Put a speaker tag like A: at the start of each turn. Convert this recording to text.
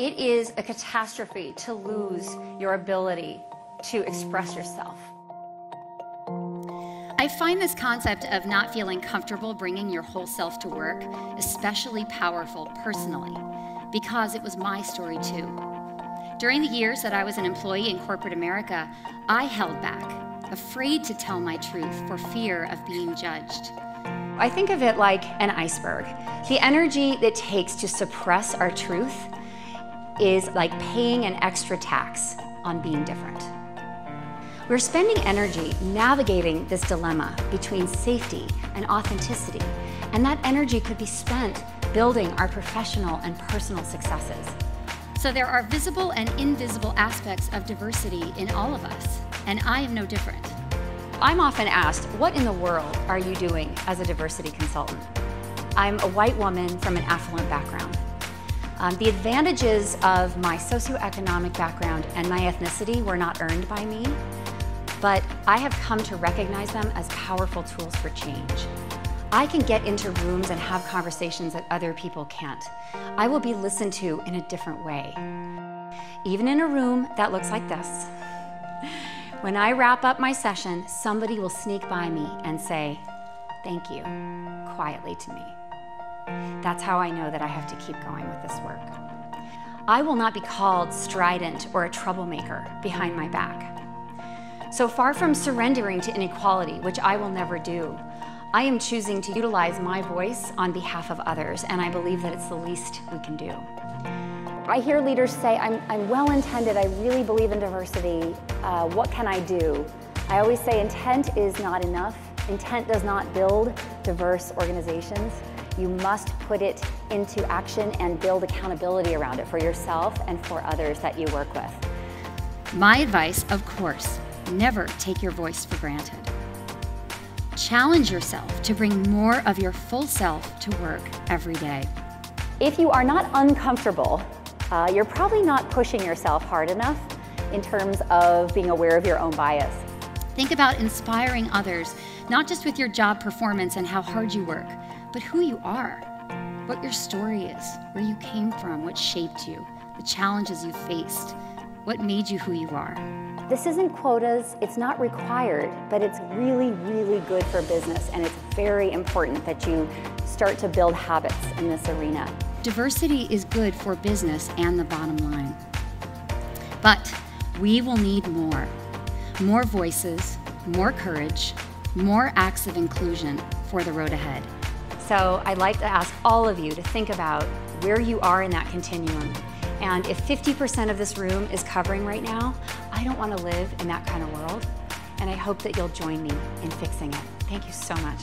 A: It is a catastrophe to lose your ability to express yourself.
B: I find this concept of not feeling comfortable bringing your whole self to work especially powerful personally, because it was my story too. During the years that I was an employee in corporate America, I held back, afraid to tell my truth for fear of being judged.
A: I think of it like an iceberg. The energy that takes to suppress our truth is like paying an extra tax on being different. We're spending energy navigating this dilemma between safety and authenticity, and that energy could be spent building our professional and personal successes.
B: So there are visible and invisible aspects of diversity in all of us, and I am no different.
A: I'm often asked, what in the world are you doing as a diversity consultant? I'm a white woman from an affluent background. Um, the advantages of my socioeconomic background and my ethnicity were not earned by me, but I have come to recognize them as powerful tools for change. I can get into rooms and have conversations that other people can't. I will be listened to in a different way. Even in a room that looks like this. When I wrap up my session, somebody will sneak by me and say, thank you, quietly to me. That's how I know that I have to keep going with this work. I will not be called strident or a troublemaker behind my back. So far from surrendering to inequality, which I will never do, I am choosing to utilize my voice on behalf of others, and I believe that it's the least we can do.
C: I hear leaders say, I'm, I'm well intended, I really believe in diversity, uh, what can I do? I always say intent is not enough. Intent does not build diverse organizations. You must put it into action and build accountability around it for yourself and for others that you work with.
B: My advice, of course, never take your voice for granted. Challenge yourself to bring more of your full self to work every day.
C: If you are not uncomfortable uh, you're probably not pushing yourself hard enough in terms of being aware of your own bias.
B: Think about inspiring others, not just with your job performance and how hard you work, but who you are, what your story is, where you came from, what shaped you, the challenges you faced, what made you who you are.
C: This isn't quotas, it's not required, but it's really, really good for business and it's very important that you start to build habits in this arena.
B: Diversity is good for business and the bottom line. But we will need more. More voices, more courage, more acts of inclusion for the road ahead.
A: So I'd like to ask all of you to think about where you are in that continuum. And if 50% of this room is covering right now, I don't want to live in that kind of world. And I hope that you'll join me in fixing it. Thank you so much.